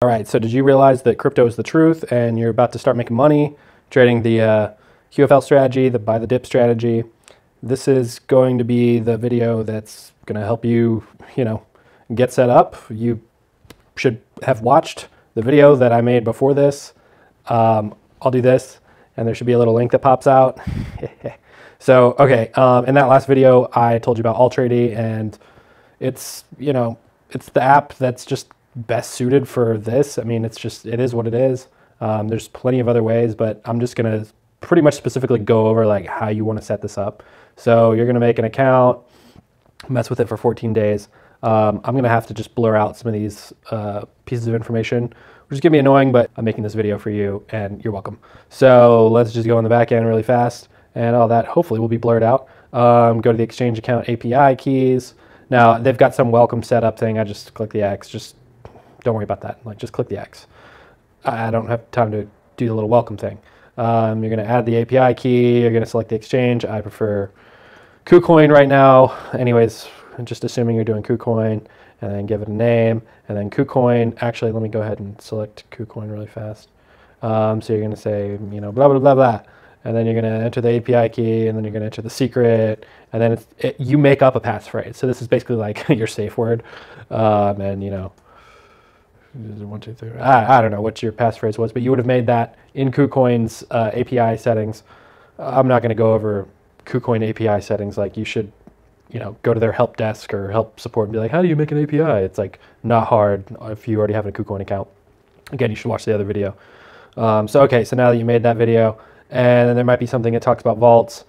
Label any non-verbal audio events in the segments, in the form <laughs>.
All right, so did you realize that crypto is the truth and you're about to start making money trading the uh, QFL strategy, the buy the dip strategy? This is going to be the video that's going to help you, you know, get set up. You should have watched the video that I made before this. Um, I'll do this, and there should be a little link that pops out. <laughs> so, okay, um, in that last video, I told you about Altrady, and it's, you know, it's the app that's just best suited for this. I mean, it's just, it is what it is. Um, there's plenty of other ways, but I'm just going to pretty much specifically go over like how you want to set this up. So you're going to make an account, mess with it for 14 days. Um, I'm going to have to just blur out some of these uh, pieces of information, which is going to be annoying, but I'm making this video for you and you're welcome. So let's just go on the back end really fast and all that hopefully will be blurred out. Um, go to the exchange account API keys. Now they've got some welcome setup thing. I just click the X. Just don't worry about that. Like just click the X. I don't have time to do the little welcome thing. Um, you're going to add the API key. You're going to select the exchange. I prefer KuCoin right now. Anyways, just assuming you're doing KuCoin and then give it a name and then KuCoin. Actually, let me go ahead and select KuCoin really fast. Um, so you're going to say, you know, blah, blah, blah, blah. And then you're going to enter the API key and then you're going to enter the secret. And then it, you make up a passphrase. So this is basically like <laughs> your safe word. Um, and, you know, one, two, three. I, I don't know what your passphrase was, but you would have made that in KuCoin's uh, API settings. I'm not going to go over KuCoin API settings. Like you should, you know, go to their help desk or help support and be like, how do you make an API? It's like not hard if you already have a KuCoin account. Again, you should watch the other video. Um, so okay, so now that you made that video, and then there might be something that talks about vaults.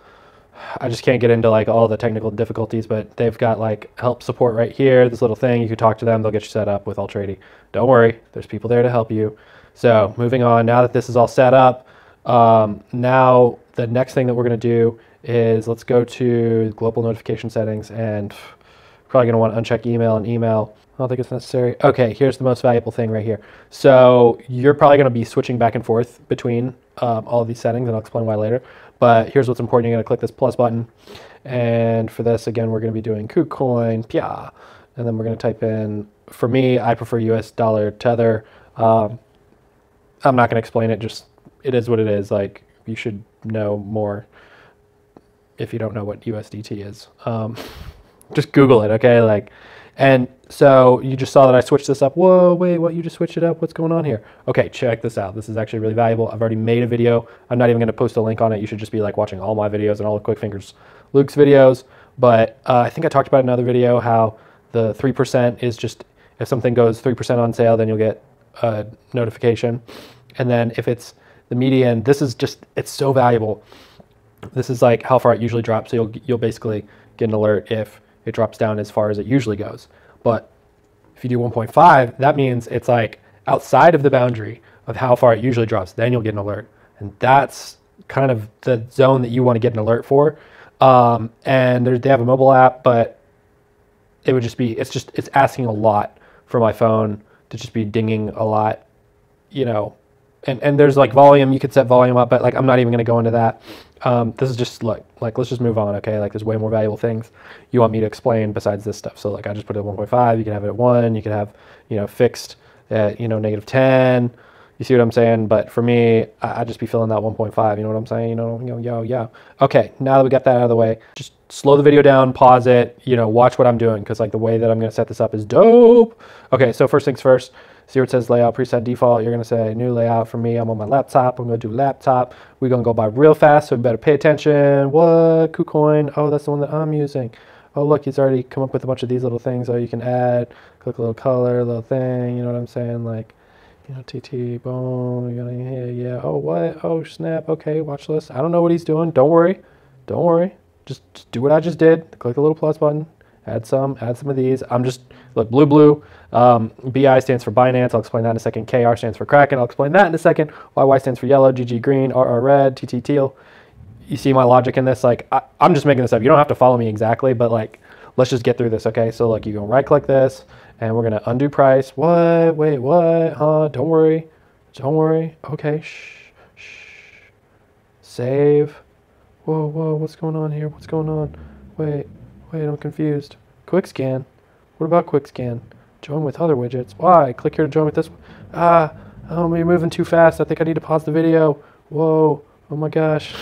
I just can't get into like all the technical difficulties, but they've got like help support right here, this little thing. You can talk to them, they'll get you set up with Altrady. Don't worry, there's people there to help you. So moving on, now that this is all set up, um, now the next thing that we're going to do is let's go to global notification settings and probably want to uncheck email and email. I don't think it's necessary. Okay, here's the most valuable thing right here. So you're probably going to be switching back and forth between um, all of these settings, and I'll explain why later. But here's what's important. You're going to click this plus button. And for this, again, we're going to be doing KuCoin, Pia. And then we're going to type in, for me, I prefer US dollar tether. Um, I'm not going to explain it. Just, it is what it is. Like, you should know more if you don't know what USDT is. Um, <laughs> just Google it, okay? Like, and so you just saw that I switched this up. Whoa, wait, what? You just switched it up? What's going on here? Okay, check this out. This is actually really valuable. I've already made a video. I'm not even going to post a link on it. You should just be like watching all my videos and all the Quick Fingers Luke's videos. But uh, I think I talked about another video how the 3% is just if something goes 3% on sale, then you'll get a notification. And then if it's the median, this is just, it's so valuable. This is like how far it usually drops. So you'll, you'll basically get an alert if it drops down as far as it usually goes. But if you do 1.5, that means it's like outside of the boundary of how far it usually drops. Then you'll get an alert. And that's kind of the zone that you want to get an alert for. Um, and they have a mobile app, but it would just be, it's just, it's asking a lot for my phone to just be dinging a lot, you know, and, and there's like volume, you could set volume up, but like, I'm not even going to go into that. Um, this is just like, like, let's just move on. Okay. Like there's way more valuable things you want me to explain besides this stuff. So like, I just put it at 1.5, you can have it at one, you can have, you know, fixed at, you know, negative 10, you see what I'm saying? But for me, I, would just be filling that 1.5. You know what I'm saying? You know, yo, yo, yo. Okay, now that we got that out of the way, just slow the video down, pause it, you know, watch what I'm doing because like the way that I'm going to set this up is dope. Okay, so first things first, See where it says layout preset default. You're going to say new layout for me. I'm on my laptop. I'm going to do laptop. We're going to go by real fast, so we better pay attention. What? KuCoin. Oh, that's the one that I'm using. Oh, look, he's already come up with a bunch of these little things. Oh, you can add, click a little color, little thing. You know what I'm saying? Like, know, TT, boom. Yeah, yeah. Oh, what? Oh, snap. Okay, watch this. I don't know what he's doing. Don't worry. Don't worry. Just, just do what I just did. Click the little plus button. Add some. Add some of these. I'm just look blue, blue. Um, BI stands for Binance. I'll explain that in a second. KR stands for Kraken. I'll explain that in a second. YY stands for yellow. GG green. RR red. TT teal. You see my logic in this? Like, I, I'm just making this up. You don't have to follow me exactly, but like, let's just get through this, okay? So like, you can right click this, and we're gonna undo price. What? Wait, what? Huh? Don't worry. Don't worry. Okay. Shh. Shh. Save. Whoa, whoa. What's going on here? What's going on? Wait. Wait. I'm confused. Quick scan. What about quick scan? Join with other widgets. Why? Click here to join with this. One. Ah, oh, you're moving too fast. I think I need to pause the video. Whoa, oh my gosh.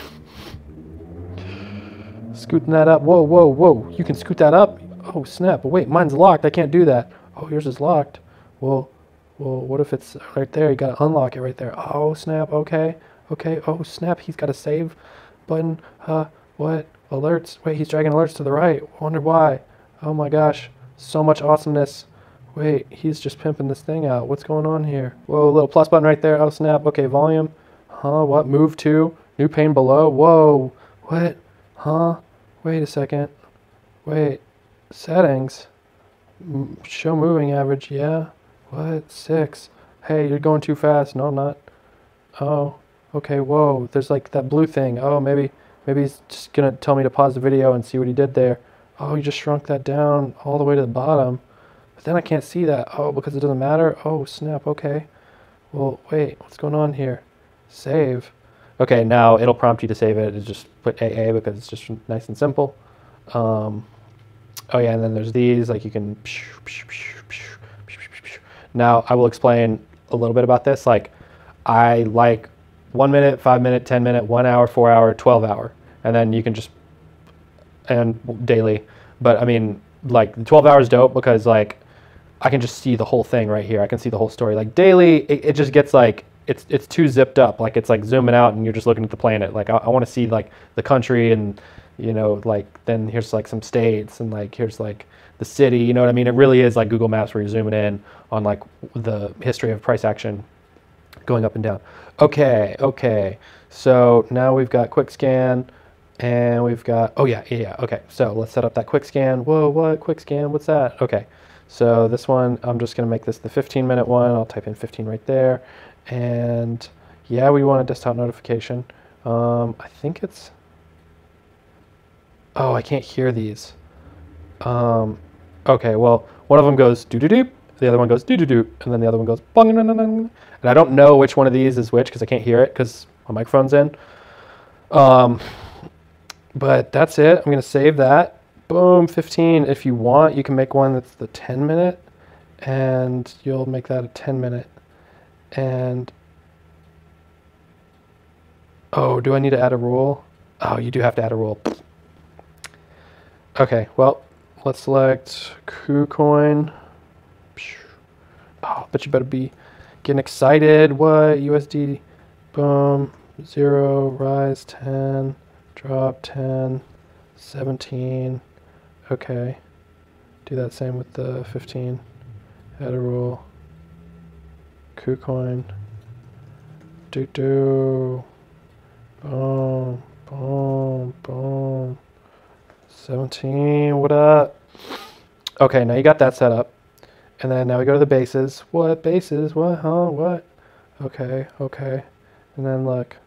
Scooting that up. Whoa, whoa, whoa. You can scoot that up? Oh, snap. Wait, mine's locked. I can't do that. Oh, yours is locked. Well, well, what if it's right there? You gotta unlock it right there. Oh, snap. Okay. Okay. Oh, snap. He's got a save button. Uh, what? Alerts. Wait, he's dragging alerts to the right. Wonder why. Oh my gosh. So much awesomeness. Wait, he's just pimping this thing out. What's going on here? Whoa, little plus button right there. Oh, snap. Okay, volume. Huh? What? Move to? New pane below? Whoa. What? Huh? Wait a second. Wait. Settings. Show moving average. Yeah. What? Six. Hey, you're going too fast. No, I'm not. Oh. Okay, whoa. There's like that blue thing. Oh, maybe maybe he's just gonna tell me to pause the video and see what he did there. Oh, you just shrunk that down all the way to the bottom. But then I can't see that. Oh, because it doesn't matter? Oh, snap. Okay. Well, wait. What's going on here? Save. Okay, now it'll prompt you to save it. just put AA because it's just nice and simple. Um, oh yeah, and then there's these, like you can. Now I will explain a little bit about this. Like I like one minute, five minute, 10 minute, one hour, four hour, 12 hour. And then you can just, and daily. But I mean, like the 12 hours dope because like I can just see the whole thing right here. I can see the whole story. Like daily, it, it just gets like it's it's too zipped up. Like it's like zooming out and you're just looking at the planet. Like I, I want to see like the country and you know like then here's like some states and like here's like the city. You know what I mean? It really is like Google Maps where you're zooming in on like the history of price action going up and down. Okay, okay. So now we've got quick scan and we've got oh yeah yeah, yeah okay. So let's set up that quick scan. Whoa what quick scan? What's that? Okay. So this one I'm just gonna make this the 15 minute one. I'll type in 15 right there and yeah, we want a desktop notification. Um, I think it's, oh, I can't hear these. Um, okay, well, one of them goes doo doo doo, the other one goes doo doo doo, and then the other one goes bong and I don't know which one of these is which because I can't hear it because my microphone's in. Um, but that's it. I'm going to save that. Boom, 15. If you want, you can make one that's the 10 minute, and you'll make that a 10 minute and oh, do I need to add a rule? Oh, you do have to add a rule. Okay, well, let's select KuCoin. Oh, but you better be getting excited. What? USD, boom, zero, rise 10, drop 10, 17. Okay, do that same with the 15. Add a rule. KuCoin. Do do. Boom, boom, boom. 17, what up? Okay, now you got that set up. And then now we go to the bases. What bases? What? Huh? What? Okay, okay. And then look,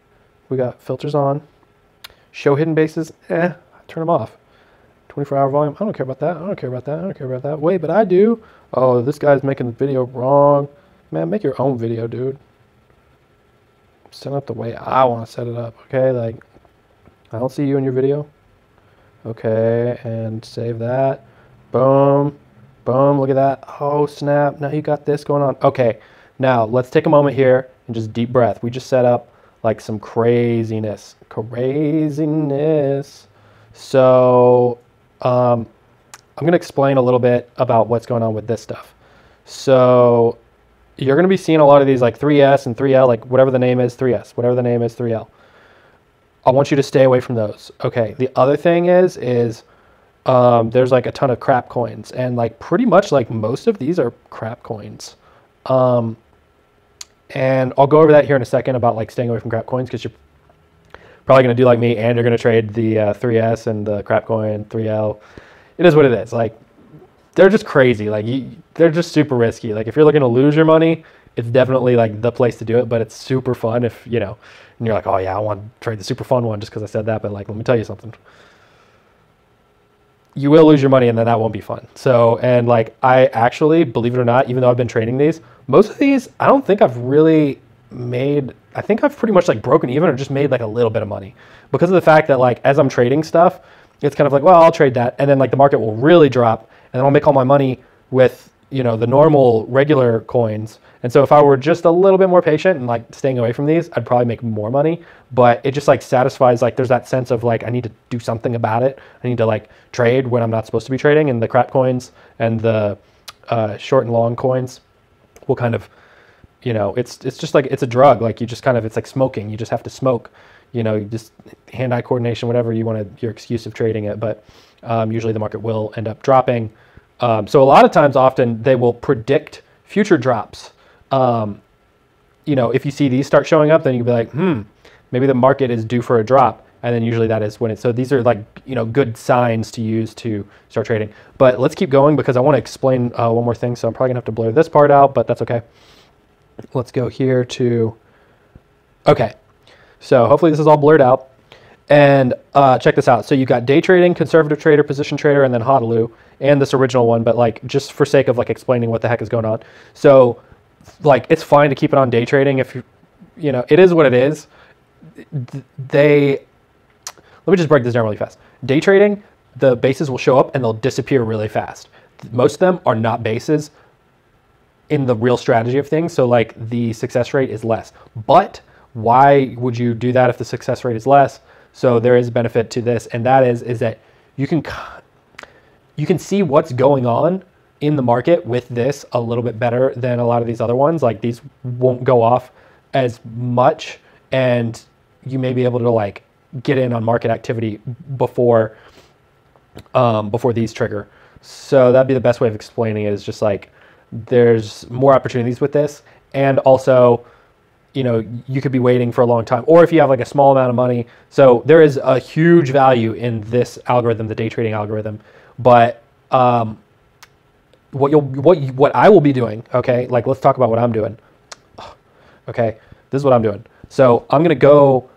we got filters on. Show hidden bases. Eh, turn them off. 24 hour volume. I don't care about that. I don't care about that. I don't care about that. Wait, but I do. Oh, this guy's making the video wrong. Man, make your own video, dude. Set up the way I want to set it up, okay? Like, I don't see you in your video. Okay, and save that. Boom. Boom, look at that. Oh, snap. Now you got this going on. Okay, now let's take a moment here and just deep breath. We just set up like some craziness. Craziness. So, um, I'm going to explain a little bit about what's going on with this stuff. So, you're going to be seeing a lot of these like 3S and 3L, like whatever the name is, 3S, whatever the name is, 3L. I want you to stay away from those. Okay. The other thing is, is um, there's like a ton of crap coins, and like pretty much like most of these are crap coins. Um, and I'll go over that here in a second about like staying away from crap coins because you're probably going to do like me and you're going to trade the uh, 3S and the crap coin 3L. It is what it is. Like they're just crazy. Like you, they're just super risky. Like if you're looking to lose your money, it's definitely like the place to do it. But it's super fun if you know, and you're like, oh yeah, I want to trade the super fun one just because I said that. But like, let me tell you something. You will lose your money, and then that won't be fun. So, and like, I actually, believe it or not, even though I've been trading these, most of these, I don't think I've really made. I think I've pretty much like broken even, or just made like a little bit of money because of the fact that like as I'm trading stuff, it's kind of like, well, I'll trade that, and then like the market will really drop, and then I'll make all my money with you know the normal regular coins, And so if I were just a little bit more patient and like staying away from these, I'd probably make more money. But it just like satisfies like there's that sense of like I need to do something about it. I need to like trade when I'm not supposed to be trading. And the crap coins and the uh, short and long coins will kind of, you know, it's it's just like it's a drug. Like you just kind of it's like smoking. You just have to smoke. You know, you just hand-eye coordination, whatever you want to your excuse of trading it. But um, usually the market will end up dropping. Um, so a lot of times, often they will predict future drops. Um, you know, if you see these start showing up, then you can be like, hmm, maybe the market is due for a drop. And then usually that is when it's, so these are like, you know, good signs to use to start trading. But let's keep going because I want to explain uh, one more thing. So I'm probably gonna have to blur this part out, but that's okay. Let's go here to, okay. So hopefully this is all blurred out. And uh, check this out. So you've got day trading, conservative trader, position trader, and then HODLU, and this original one. But like, just for sake of like explaining what the heck is going on. So, like, it's fine to keep it on day trading if you, you know, it is what it is. They, let me just break this down really fast. Day trading, the bases will show up and they'll disappear really fast. Most of them are not bases in the real strategy of things. So like the success rate is less. But why would you do that if the success rate is less? So there is a benefit to this, and that is is that you can you can see what's going on in the market with this a little bit better than a lot of these other ones. Like these won't go off as much, and you may be able to like get in on market activity before um, before these trigger. So that'd be the best way of explaining it. Is just like there's more opportunities with this, and also you know you could be waiting for a long time or if you have like a small amount of money so there is a huge value in this algorithm the day trading algorithm but um, what you'll what what I will be doing okay? Like let's talk about what I'm doing. <sighs> Okay this is what I'm doing. So I'm gonna go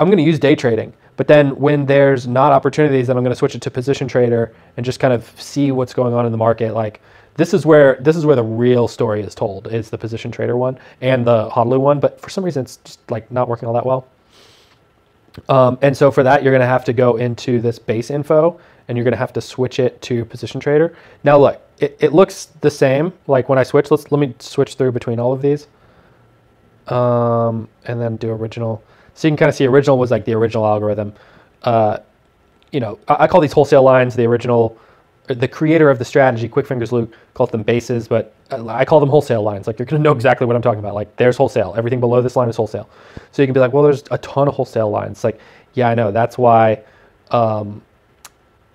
I'm gonna use day trading but then when there's not opportunities then I'm gonna switch it to position trader and just kind of see what's going on in the market. Like this is where this is where the real story is told is the position trader one and the hodlu one but for some reason it's just like not working all that well. Um, and so for that you're to have to go into this base info and you're to have to switch it to position trader. Now look it, it looks the same like when i switch let's let me switch through between all of these um, and then do original so you can kind of see original was like the original algorithm uh, you know I, I call these wholesale lines the original the creator of the strategy, Quickfingers Luc, called them bases, but I call them wholesale lines. Like you're to know exactly what I'm talking about. Like there's wholesale. Everything below this line is wholesale. So you can be like, well, there's a ton of wholesale lines. like, yeah, I know. That's why, um,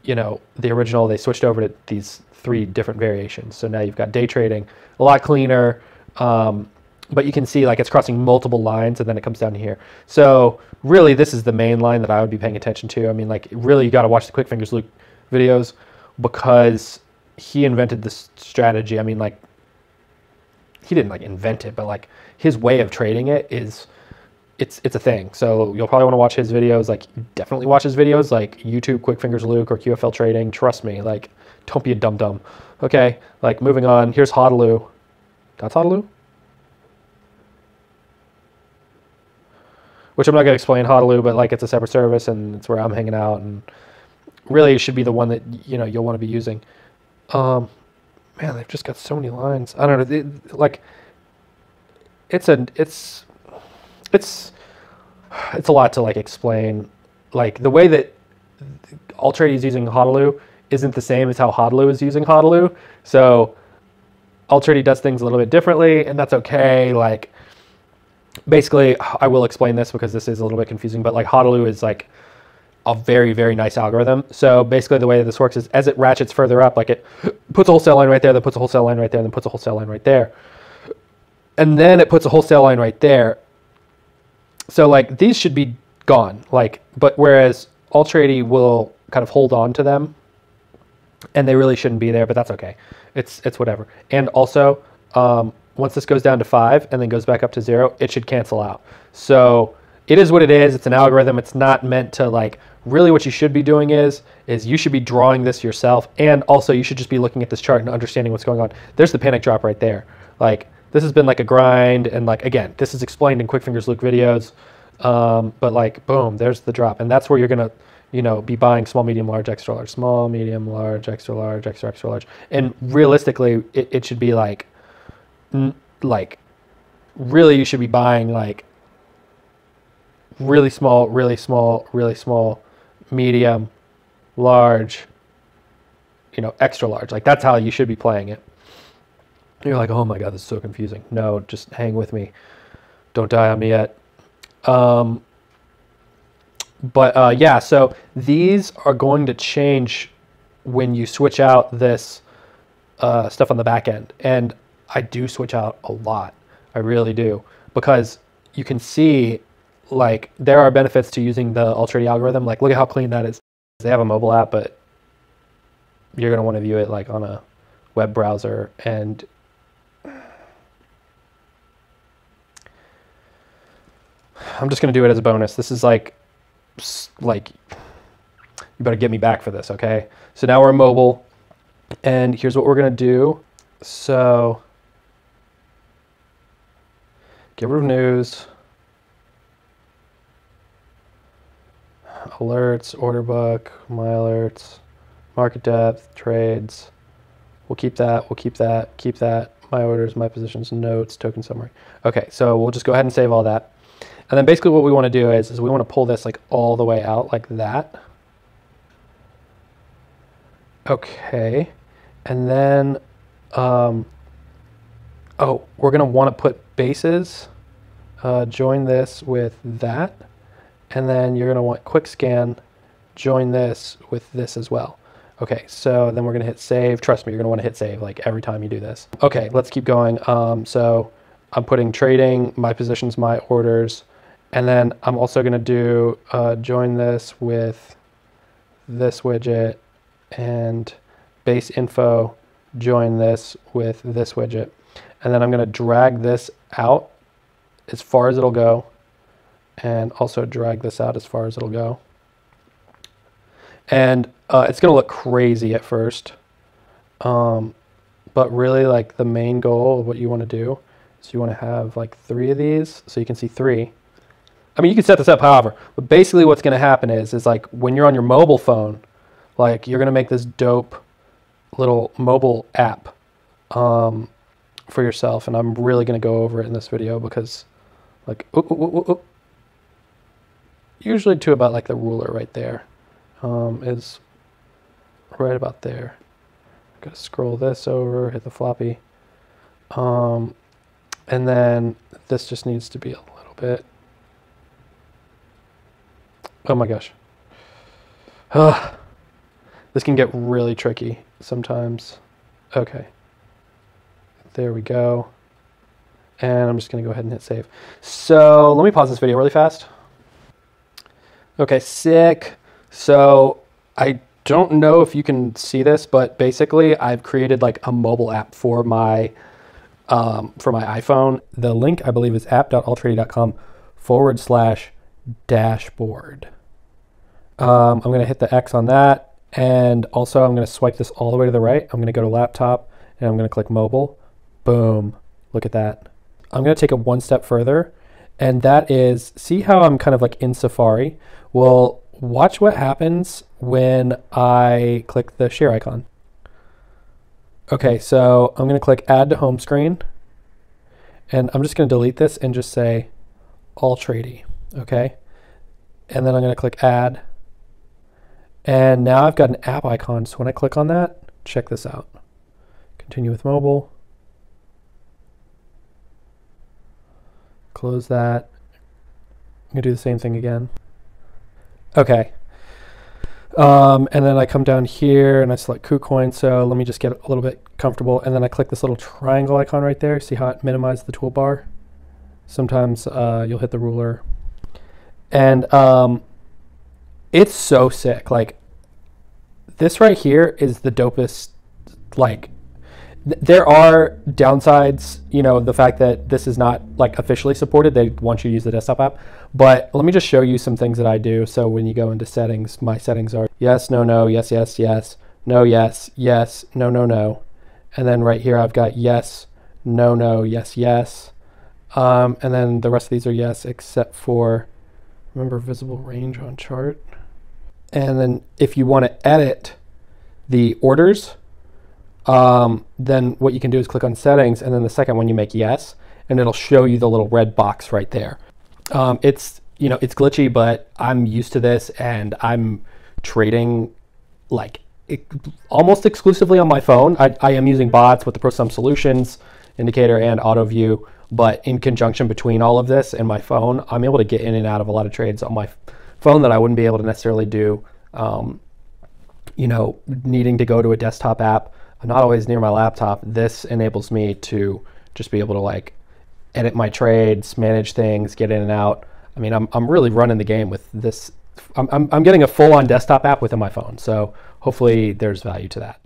you know, the original they switched over to these three different variations. So now you've got day trading, a lot cleaner. Um, but you can see like it's crossing multiple lines and then it comes down here. So really, this is the main line that I would be paying attention to. I mean, like really, you got to watch the Quickfingers Luc videos because he invented this strategy. I mean, like, he didn't like invent it, but like his way of trading it is it's it's a thing. So you'll probably want to watch his videos. Like definitely watch his videos, like YouTube Quickfingers Luc or QFL Trading. Trust me, like don't be a dum dum. Okay, like moving on. Here's HODLU. That's HODLU. Which I'm not gonna explain HODLU, but like it's a separate service and it's where I'm hanging out and really should be the one that you know you'll want to be using. Um, man, they've just got so many lines. I don't know, like it's a it's it's it's a lot to like explain. Like the way that Alltrade is using HODLU isn't the same as how HODLU is using HODLU. So Alltrade does things a little bit differently, and that's okay. Like basically, I will explain this because this is a little bit confusing. But like HODLU is like a very, very nice algorithm. So basically the way that this works is as it ratchets further up, like it puts a wholesale line right there, then puts a wholesale line right there, then puts a wholesale line right there. And then it puts a wholesale line right there. So like these should be gone. Like, but whereas Alltrade will kind of hold on to them and they really shouldn't be there, but that's okay. It's, it's whatever. And also, um, once this goes down to five and then goes back up to zero, it should cancel out. So it is what it is. It's an algorithm. It's not meant to like really what you should be doing is is you should be drawing this yourself and also you should just be looking at this chart and understanding what's going on there's the panic drop right there like this has been like a grind and like again this is explained in Quickfingers Luc videos um, but like boom there's the drop and that's where you're gonna you know be buying small medium large extra large small medium large extra large extra extra large and realistically it, it should be like like really you should be buying like really small, really small, really small, medium, large, you know, extra large. Like that's how you should be playing it. You're like, oh my god, this is so confusing. No, just hang with me. Don't die on me yet. Um, but uh, yeah, so these are going to change when you switch out this uh, stuff on the back end. And I do switch out a lot. I really do. Because you can see, like, there are benefits to using the Altrady algorithm. Like, look at how clean that is. They have a mobile app, but you're going to want to view it, like, on a web browser. And I'm just going to do it as a bonus. This is like, like, you better get me back for this, okay? So now we're mobile, and here's what we're to do. So, get rid of news, alerts, order book, my alerts, market depth, trades. We'll keep that, we'll keep that, keep that, my orders, my positions, notes, token summary. Okay, so we'll just go ahead and save all that. And then basically what we want to do is, is we want to pull this like all the way out like that. Okay. And then, um, oh, we're going to want to put bases. Uh, join this with that. And then you're going to want quick scan, join this with this as well. Okay, so then we're to hit save. Trust me, you're want to hit save like every time you do this. Okay, let's keep going. Um, so I'm putting trading, my positions, my orders. And then I'm also going to do uh, join this with this widget and base info join this with this widget. And then I'm going to drag this out as far as it'll go and also drag this out as far as it'll go. And uh, it's going to look crazy at first. Um, but really like the main goal of what you want to do is you want to have like three of these so you can see three. I mean, you can set this up however, but basically what's going to happen is, is like when you're on your mobile phone, like you're going to make this dope little mobile app um, for yourself. And I'm really going to go over it in this video because like, ooh, ooh, ooh, usually to about like the ruler right there um, is right about there. Gotta scroll this over, hit the floppy. Um, and then this just needs to be a little bit. Oh my gosh. Ugh. This can get really tricky sometimes. Okay. There we go. And I'm just going to go ahead and hit save. So let me pause this video really fast. Okay, sick. So I don't know if you can see this, but basically I've created like a mobile app for my um, for my iPhone. The link I believe is app.altrady.com forward slash dashboard. Um, I'm going to hit the X on that. And also I'm going to swipe this all the way to the right. I'm going to go to laptop and I'm going to click mobile. Boom. Look at that. I'm going to take it one step further. And that is, see how I'm kind of like in Safari? Well, watch what happens when I click the share icon. Okay, so I'm going to click add to home screen. And I'm just going to delete this and just say all Altrady. Okay. And then I'm going to click add. And now I've got an app icon. So when I click on that, check this out. Continue with mobile. Close that. I'm going to do the same thing again. Okay. Um, and then I come down here and I select KuCoin. So let me just get a little bit comfortable. And then I click this little triangle icon right there. See how it minimizes the toolbar? Sometimes uh, you'll hit the ruler. And um, it's so sick. Like, this right here is the dopest, like, there are downsides, you know, the fact that this is not like officially supported. They want you to use the desktop app. But let me just show you some things that I do. So when you go into settings, my settings are yes, no, no, yes, yes, yes, no, yes, yes, no, no, no. And then right here, I've got yes, no, no, yes, yes. Um, and then the rest of these are yes, except for, remember visible range on chart. And then if you want to edit the orders, um, then what you can do is click on settings, and then the second one you make yes, and it'll show you the little red box right there. Um, it's you know it's glitchy, but I'm used to this, and I'm trading like it, almost exclusively on my phone. I, I am using bots with the ProSum Solutions indicator and AutoView, but in conjunction between all of this and my phone, I'm able to get in and out of a lot of trades on my phone that I wouldn't be able to necessarily do. Um, you know, needing to go to a desktop app. Not always near my laptop. This enables me to just be able to like edit my trades, manage things, get in and out. I mean, I'm, I'm really running the game with this. I'm, I'm, I'm getting a full on desktop app within my phone. So hopefully there's value to that.